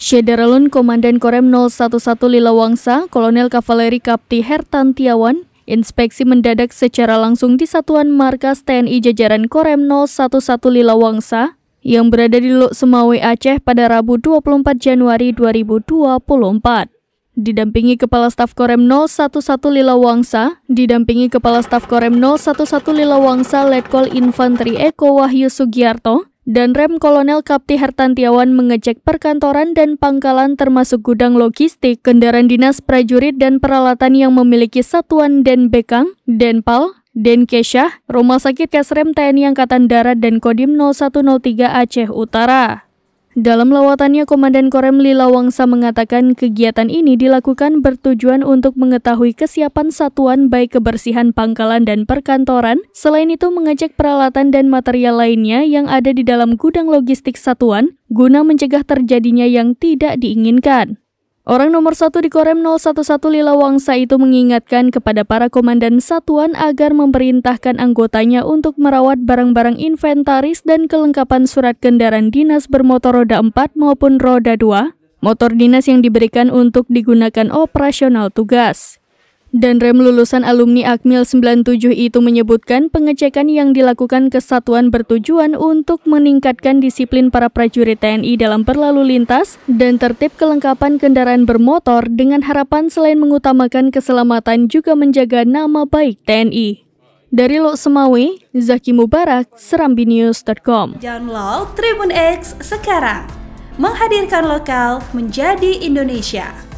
Syederalun Komandan Korem 011 Lilawangsa, Kolonel Kavaleri Kapti Hertantiawan, inspeksi mendadak secara langsung di Satuan Markas TNI jajaran Korem 011 Lilawangsa yang berada di Luk Semawe Aceh pada Rabu 24 Januari 2024. Didampingi Kepala Staf Korem 011 Lilawangsa, didampingi Kepala Staf Korem 011 Lilawangsa Letkol Infanteri Eko Wahyu Sugiarto, dan Rem Kolonel Kapti Hertantiawan mengecek perkantoran dan pangkalan termasuk gudang logistik, kendaraan dinas prajurit dan peralatan yang memiliki satuan Denbekang, Denpal, Denkesha, Rumah Sakit Kasrem TNI Angkatan Darat dan Kodim 0103 Aceh Utara. Dalam lawatannya, Komandan Korem Lila Wangsa mengatakan kegiatan ini dilakukan bertujuan untuk mengetahui kesiapan satuan baik kebersihan pangkalan dan perkantoran, selain itu mengecek peralatan dan material lainnya yang ada di dalam gudang logistik satuan, guna mencegah terjadinya yang tidak diinginkan. Orang nomor satu di Korem 011 Lila Wangsa itu mengingatkan kepada para komandan satuan agar memerintahkan anggotanya untuk merawat barang-barang inventaris dan kelengkapan surat kendaraan dinas bermotor roda 4 maupun roda 2, motor dinas yang diberikan untuk digunakan operasional tugas. Dan rem lulusan alumni Akmil 97 itu menyebutkan pengecekan yang dilakukan kesatuan bertujuan untuk meningkatkan disiplin para prajurit TNI dalam berlalu lintas dan tertib kelengkapan kendaraan bermotor dengan harapan selain mengutamakan keselamatan juga menjaga nama baik TNI. Dari Lok Semawi, Zaki Mubarak, serambinews.com. Download Tribun X sekarang. Menghadirkan lokal menjadi Indonesia.